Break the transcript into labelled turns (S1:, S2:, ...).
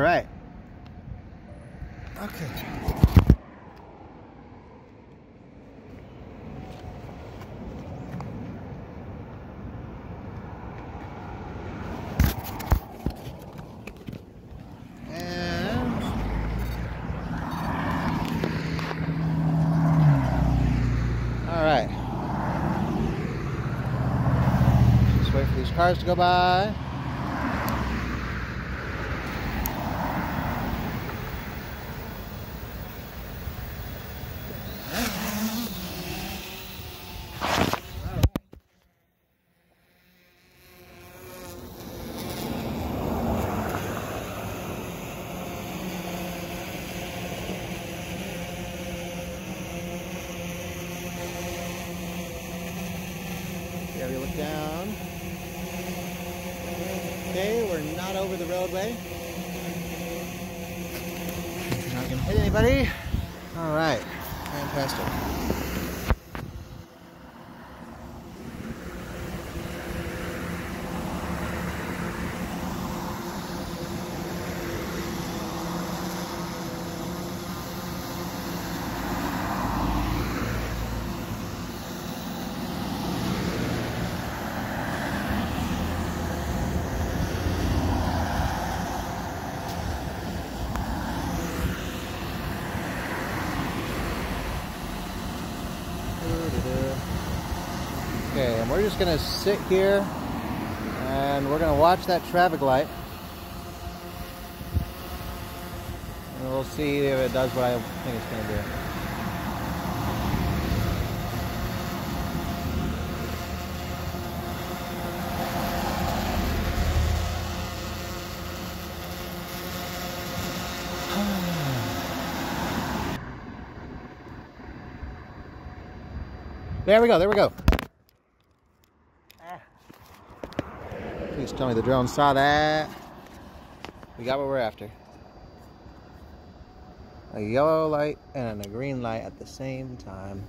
S1: All right. Okay. And all right. Just wait for these cars to go by. We look down. Okay, we're not over the roadway. Not gonna hit anybody. All right, fantastic. Okay, and we're just gonna sit here and we're gonna watch that traffic light. And we'll see if it does what I think it's gonna do. There we go, there we go. Ah. Please tell me the drone saw that. We got what we're after. A yellow light and a green light at the same time.